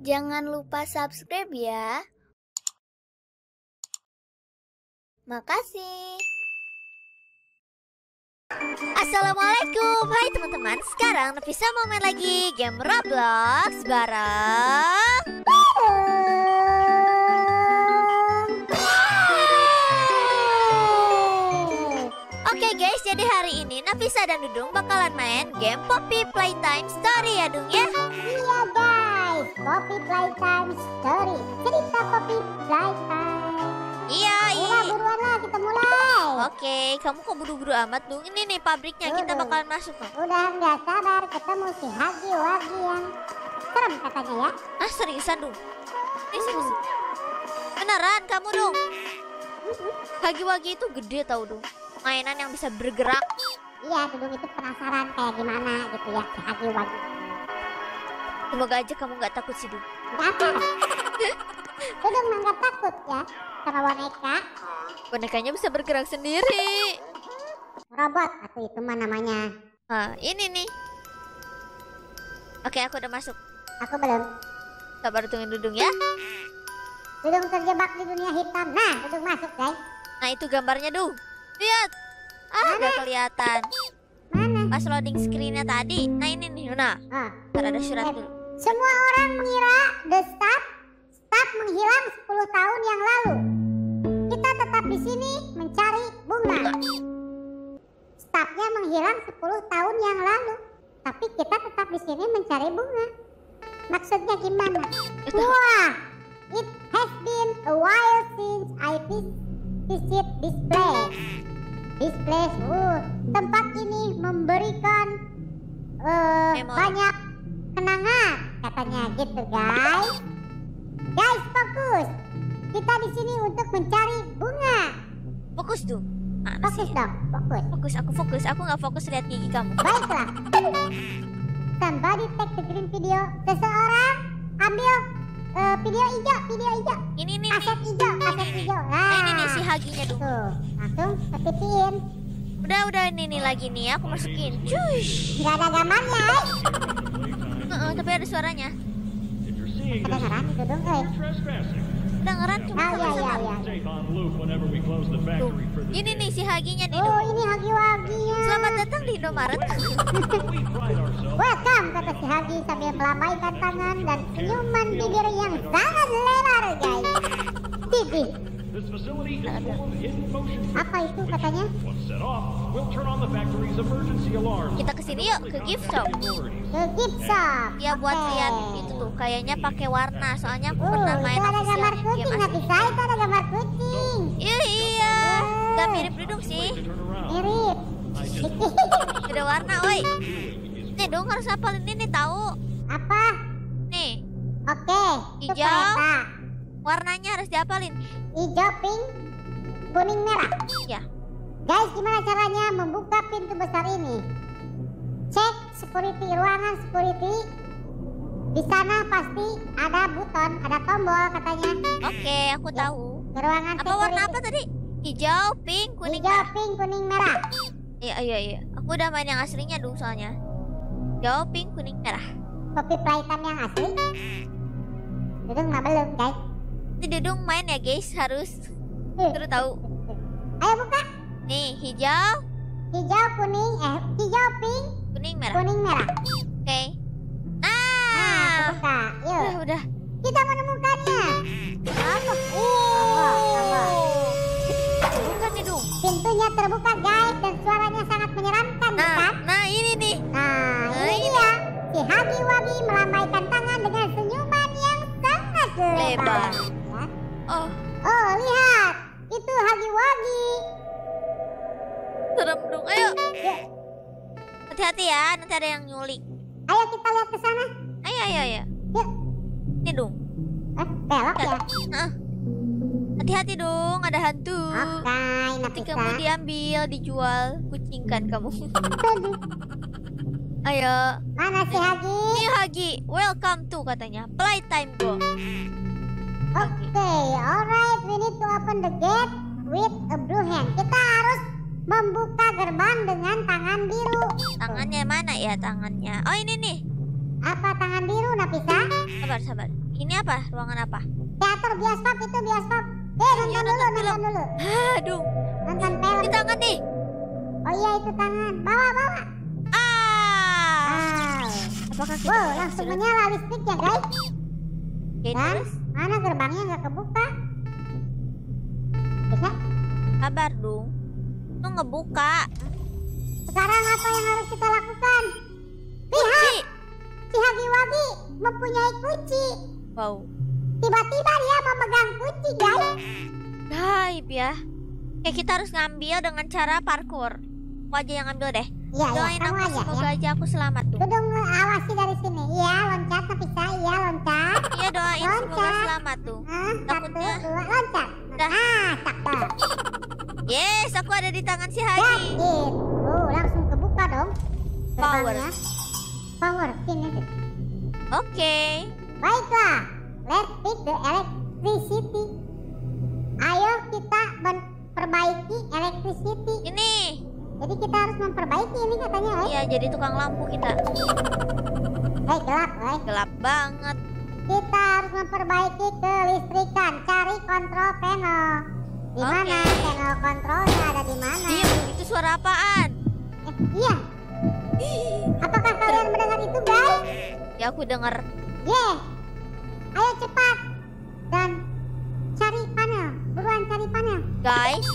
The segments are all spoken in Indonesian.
Jangan lupa subscribe ya. Makasih. Assalamualaikum Hai teman-teman Sekarang Nafisa mau main lagi game Roblox Bareng Nafisa dan Dudung bakalan main game Poppy Playtime Story ya Dung ya? Iya guys, Poppy Playtime Story. Cerita Poppy Playtime. Iya, iya buruan lah kita mulai. Oke, kamu kok buru-buru amat Dung? Ini nih pabriknya, kita Buru. bakalan masuk nih Udah nggak sabar. Ketemu si Hagi Wagi yang serem katanya ya. Ah seriusan Dung? Ini serius Beneran kamu Dung? Hagi-wagi itu gede tau Dung. Mainan yang bisa bergerak Iya Dudung itu penasaran kayak gimana gitu ya si Hagi Wagi Semoga aja kamu gak takut sih Dung Nggak Dudung nggak takut ya sama boneka. Bonekanya bisa bergerak sendiri. Robot atau itu mah namanya. Nah ini nih. Oke aku udah masuk. Aku belum. Sabar tungguin Dudung ya. Dudung terjebak di dunia hitam. Nah Dudung masuk guys. Nah itu gambarnya Dung Lihat Ah gak kelihatan Mana? Pas loading screennya tadi Nah ini nih Oh Ntar ada surat Eh, dulu Semua orang mengira The Staff Staff menghilang 10 tahun yang lalu. Kita tetap di sini mencari bunga. Staffnya menghilang 10 tahun yang lalu, tapi kita tetap di sini mencari bunga. Maksudnya gimana? Wah, it has been a while since I vis- visit this place. This place, uh, tempat ini memberikan Memori. banyak kenangan, katanya gitu guys. Guys, fokus. Kita di sini untuk mencari bunga. Fokus Dung Mana sih Fokus dong, fokus. Fokus aku fokus Aku gak fokus lihat gigi kamu Baiklah. Somebody take the green video. Seseorang ambil eh, video hijau, video hijau, Ini nih kaset hijau, kaset hijau. Nah haginya Dung Tuh, langsung ketipiin. Udah udah ini nih lagi nih aku masukin Cush Gak ada gambarnya, eh. Heeh, tapi ada suaranya Kedengeran itu dong, eh. you're trespassing. Dengeran cuma Oh, iya, iya, iya. The Tuh, ini nih si haginya nih Oh, ini hagi-waginya. Selamat datang di Indomaret Welcome, kata si Hagi sambil melambaikan tangan dan senyuman bibir yang sangat lebar, guys. Tidih, Apa itu katanya? Kita ke sini yuk ke gift shop. Ke gift shop. Ya buat Oke. lihat itu tuh kayaknya pakai warna Soalnya aku Uh, pernah main itu ada gambar kucing, hati saya itu ada gambar kucing. Iya iya Gak mirip dudung sih. Mirip. Beda warna woi Nih dong harus hafalin ini tahu apa? Nih Oke, itu Hijau. Warnanya harus dihafalin Hijau, pink, kuning, merah. Ya Guys, gimana caranya membuka pintu besar ini? Cek security ruangan security. Di sana pasti ada buton, ada tombol katanya. Oke aku tahu Ke ruangan Apa warna security. apa tadi? Hijau, pink, kuning, Hijau, merah pink, kuning, merah. Iya iya iya Aku udah main yang aslinya dong soalnya Hijau, pink, kuning, merah Kopi playtime yang asli. Dudung mah belum, guys. Ini Dudung main ya guys harus Eh, Terus tahu Ayo buka. Nih hijau, Hijau, kuning, eh hijau, pink, kuning, merah kuning, merah. Oke Nah, Nah buka. Yuk, Udah udah kita menemukannya. Apa? Oh. Bukan nih dong Pintunya terbuka, guys, dan suaranya sangat menyeramkan, Nah, bukan? nah ini nih Nah, Nah, ini ini. dia. Si Hagi Wagi melambaikan tangan dengan senyuman yang sangat lebar. Lebar. Oh. Oh, lihat. Itu Hagi Wagi. serem dong. Ayo. Yuk, hati-hati ya nanti ada yang nyulik ayo kita lihat ke sana. Ayo ayo ayo. Yuk. Ini dong. Eh, belok ya. Nah, Hati-hati dong ada hantu. Oke, Nanti Nafisa. kamu diambil dijual. Kucingkan kamu. Ayo. Mana si Hagi? Ini Hagi? Welcome to katanya. Playtime go Oke, alright. We need to open the gate with a blue hand. Kita harus membuka gerbang dengan tangan biru. Tangannya mana ya tangannya? Oh ini nih. Apa tangan biru, Nafisa? Sabar sabar. Ini apa? Ruangan apa? Teater bioskop itu bioskop. Eh, nonton Iya, dulu, nonton film. nonton dulu. Aduh, Nonton film. di tangan nih. Oh iya itu tangan. Bawa, bawa. Ah. Wow. Apakah kita Wow, langsung menyala listriknya, guys. Oke, Dan terus mana gerbangnya nggak kebuka? Bisa? kabar dong. Lu ngebuka. Sekarang apa yang harus kita lakukan? Lihat, Kunci. si Hagiwagi mempunyai kunci. Wow. Tiba-tiba dia memegang kunci, guys. Gaib ya. Oke, kita harus ngambil dengan cara parkour. Aku aja yang ngambil deh. Iya, iya, Doain kamu aku aja semoga ya. aja aku selamat. Dudung awasi dari sini. Iya, loncat bisa. Iya, loncat. Iya doain semoga selamat tuh. Ah, satu, Takutnya. dua, loncat. Dah. Ah, cakep. Yes, aku ada di tangan si Ya, Hagi. gitu. Langsung kebuka dong. Power. Power, sini. Oke. Baiklah, let's pick the electricity. Ayo kita memperbaiki electricity. Ini. Jadi kita harus memperbaiki ini katanya, eh. Iya, jadi tukang lampu kita. Eh, gelap, eh. Gelap banget. Kita harus memperbaiki kelistrikan. Cari kontrol panel. Di Oke. mana panel kontrolnya ada di mana? Diam, itu suara apaan? Eh, iya. Apakah kalian mendengar itu, guys? Ya aku denger. Yeah. Ayo cepat dan cari panel. Buruan cari panel. Guys,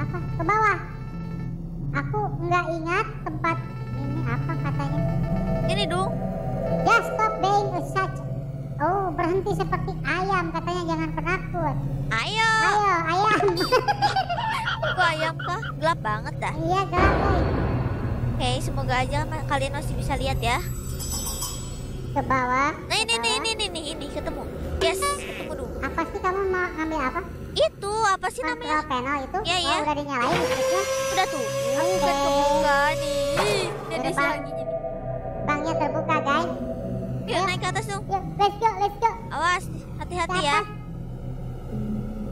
Apa? Ke bawah. Nggak ingat tempat ini apa katanya. ini dong. Just stop being a such. Oh, berhenti seperti ayam katanya jangan penakut. Ayo. Ayo, ayam. Kok ayam kah? Gelap banget dah. iya, gelap. Oke, semoga aja kalian masih bisa lihat ya. Ke bawah. Nah ini ini nih, nih, ini ketemu. Yes, ketemu dong. Apa sih kamu mau ngambil apa? Itu apa sih namanya? Kontrol panel itu? Iya, oh, iya. udah dinyalain listriknya. Udah tuh. Oke. Kan kebuka nih. Hagi nih. Banknya terbuka, guys. Yuk naik ke atas dong. Yuk, let's go, let's go. Awas, hati-hati ya.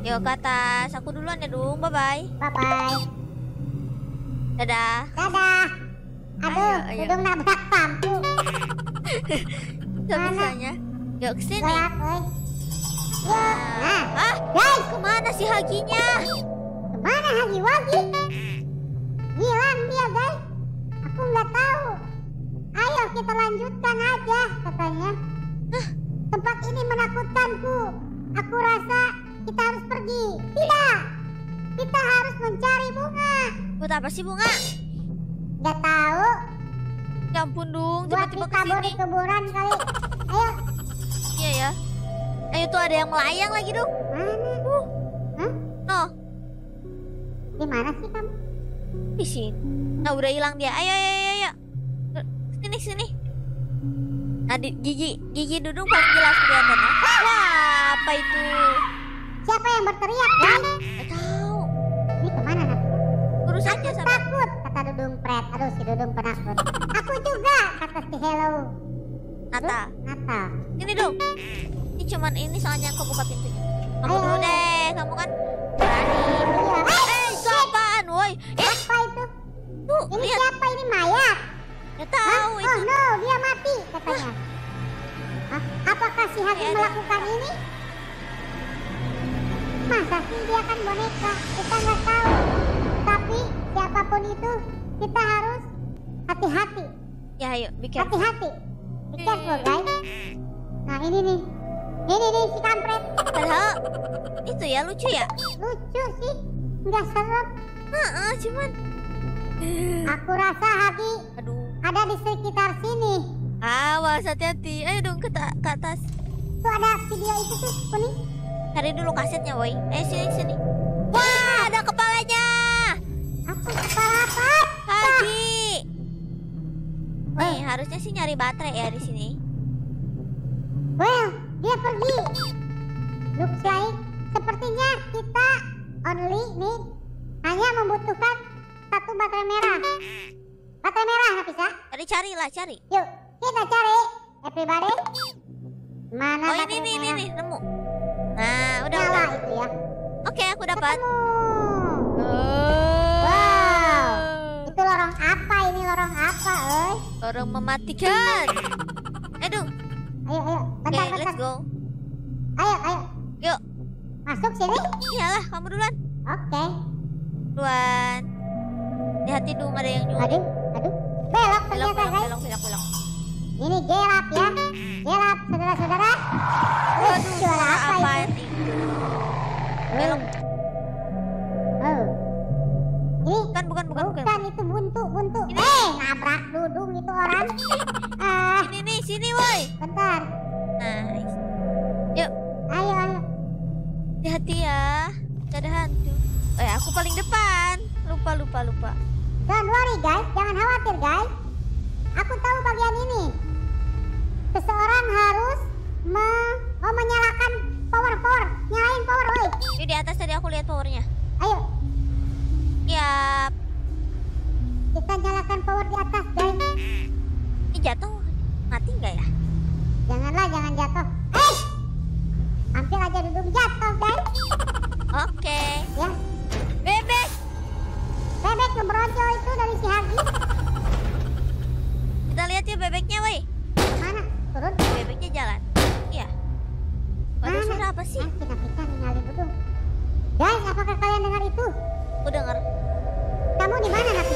Yuk ke atas. Aku duluan ya dong. Bye bye. Bye bye. Dadah. Dadah. Aduh, Ayo, ayo. Dudung nabrak lampu. Gak bisanya. Yuk ke sini. Gelap, Nah, Ah, guys, ke mana si Haginya? ke mana Hagi Wagi? Hilang dia, guys. Aku nggak tahu. Ayo kita lanjutkan aja, katanya. Tempat ini menakutkanku. Aku rasa kita harus pergi. Tidak. Kita harus mencari bunga. Buat apa sih bunga? Nggak tahu. Ya ampun Buat tiba-tiba ditabur ke sini. di kuburan kali. Ayo, Iya ya. Ayo tuh ada yang melayang lagi dong. mana? Hah? Noh, Di mana sih kamu? di sini. Nah udah hilang dia. Ayo ayo ayo ayo. Sini sini. Nah di, gigi gigi dudung paling jelas kelihatan ya. Wah apa itu? Siapa yang berteriak, guys? Gak tahu. Ini ke mana nanti? Terus aja sampai. Takut, kata Dudung Pret. Aduh, si Dudung penakut. Aku juga, kata si Hello. Nata. Natal. Ini dong. Ini cuman ini soalnya yang kebuka pintunya. Kamu Ayo, dulu deh. Kamu kan berani. Iya. Eh itu apaan woi? Eh Apa itu? tuh Ini lihat. siapa ini mayat? Gak Hah? tahu Oh itu. no, dia mati katanya. Hah? Apakah si Hakim ada- melakukan ini? Masa sih dia kan boneka? Kita nggak tahu. Tapi siapa pun itu, kita harus hati-hati. Ya ayo careful. Hati-hati. Be careful, guys. Nah, ini nih. Ini nih si kampret. Padahal itu ya lucu ya. Lucu sih. Nggak serem. Heeh, cuman Aku rasa Hagi aduh. ada di sekitar sini. Awas hati-hati. Ayo dong ke, ta- ke atas. Tuh ada video itu tuh, kuning. Cari dulu kasetnya, woi. Eh sini sini. Wah, ada kepalanya. Apa kepala apa? Haji. Nih, harusnya sih nyari baterai ya di sini. Pergi. Looks like sepertinya kita only need hanya membutuhkan satu baterai merah. Baterai merah, Nafisa. Cari cari lah, cari. Yuk, kita cari. Everybody. Mana Oh, ini baterai nih, ini merah? nih, nemu. Nah, udah Nyala udah. itu ya. Oke, aku dapat. Ketemu. Wow. Itu lorong apa ini? Lorong apa, eh? Orang mematikan. Eh, dong. Ayo, ayo. Bentar, let's bentar. go. Ayo, ayo. Yuk. Masuk sini. Iyalah, kamu duluan. Oke. Duluan. Hati-hati dong ada yang nyuruh. Aduh, aduh. Belok Belok, ternyata, belok, guys. belok, belok, belok. Ini gelap ya. Gelap, saudara-saudara. Wih, Waduh, suara apa apa itu? Belok. Oh. Ini Bukan, bukan, bukan, bukan. bukan itu buntu, buntu. Ini. Eh, nabrak dudung itu orang. Ah, Ini nih, sini woi. bentar. Nice. Hati-hati ya. Gak ada hantu. Eh, aku paling depan. Lupa, lupa, lupa. Don't worry guys, jangan khawatir guys. Aku tahu bagian ini. Seseorang harus me oh, menyalakan power power, nyalain power, woi. Ini di atas tadi aku lihat powernya. Ayo, Yap. kita nyalakan power di atas guys. Ini jatuh. Mati nggak ya? Janganlah, jangan jatuh. Eh, hampir aja duduk jatuh guys. Oke. Ya, Bebek. bebek ngebrojol itu dari si Hagi. Kita lihat yuk bebeknya, woi. Mana? Turun. Bebeknya jalan. Iya. Waduh, suara apa sih? Kita kita ninggalin dudung. Guys, apakah kalian dengar itu? Aku dengar. Kamu di mana, Nafisa?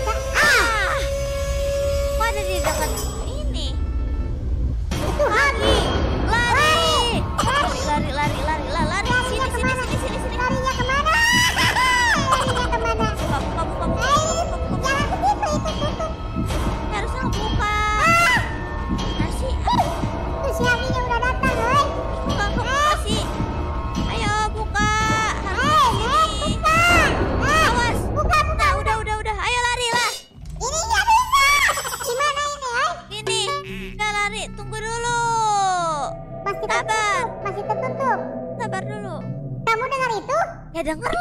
Denger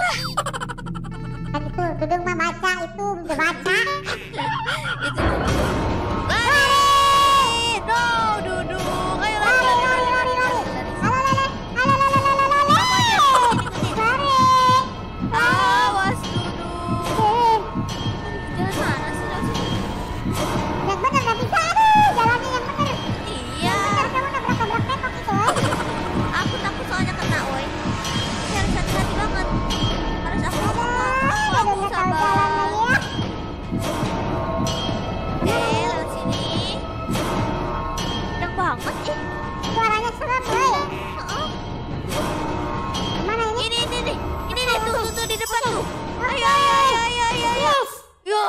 Ayo ayo ayo ayo ayo. ayo. Yes. Yo.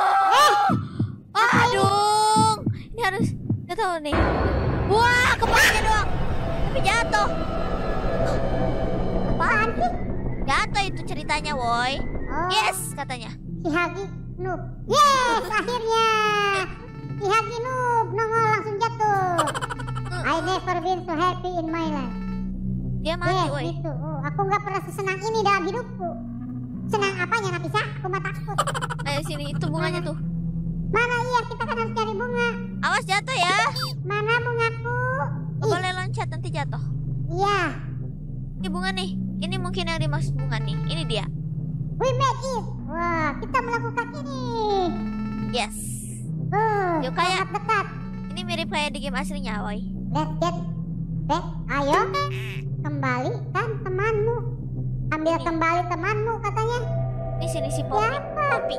Aduh. Ini harus nggak tahu nih. Wah, kepalanya doang. Tapi jatuh. Apaan sih? Jatuh itu ceritanya, woi. Oh, Yes, katanya. Si Hagi noob. Yes, akhirnya. Si Hagi noob nongol langsung jatuh. I never been so happy in my life. Dia mati, Yes, woi. itu. Oh, aku nggak pernah sesenang ini dalam hidupku. Senang apanya, Nafisa? Aku mah takut. Ayo sini, itu bunganya tuh. Mana iya, kita kan harus cari bunga. Awas jatuh ya. Mana bungaku? Ih, boleh loncat nanti jatuh. iya. Ini bunga nih. Ini mungkin yang dimaksud bunga nih. Ini dia. We made it. Wah, kita melakukan ini. Yes. Oh, Yuk, kayak- dekat. Ini mirip kayak di game aslinya, woi. Let's get back. Ayo, kembalikan temanmu. Ambil Ini. kembali temanmu katanya. Ini sini si Poppy. Siapa? Poppy.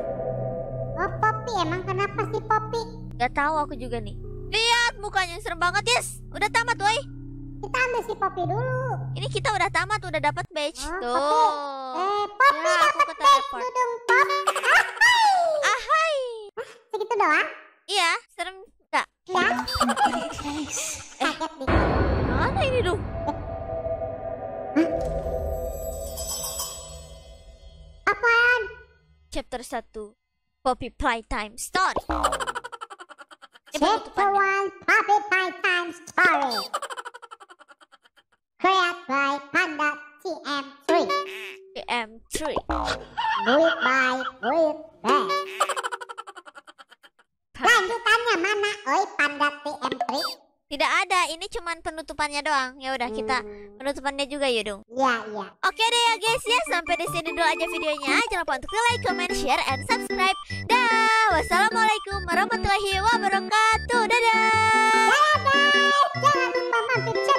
Oh, Poppy. Emang kenapa si Poppy? Gak tahu aku juga nih. Lihat mukanya serem banget, yes. Udah tamat, woi. Kita ambil si Poppy dulu. Ini kita udah tamat, udah dapat badge. Oh, Tuh. Eh, Poppy Ya, aku dapat ke badge teleport. dudung pop. Ahai. Ahai. Segitu doang? Iya, serem gak? Ya. Eh. Kaget dikit. Mana ini dong? Chapter 1. Poppy Playtime Story. Chapter penutupannya. 1 Puppy Playtime Story. Created by Panda TM3. PM3. Built by Build Bang. Lanjutannya mana? Oi, Panda TM3. Tidak ada, ini cuman penutupannya doang. Ya udah kita penutupannya juga ya dong. Iya, iya. Oke deh ya guys ya, sampai di sini dulu aja videonya. Jangan lupa untuk like, comment, share, and subscribe. Dah, wassalamualaikum warahmatullahi wabarakatuh. Dadah. Dadah. Jangan lupa mampir